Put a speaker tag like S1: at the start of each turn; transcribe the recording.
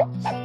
S1: Bye.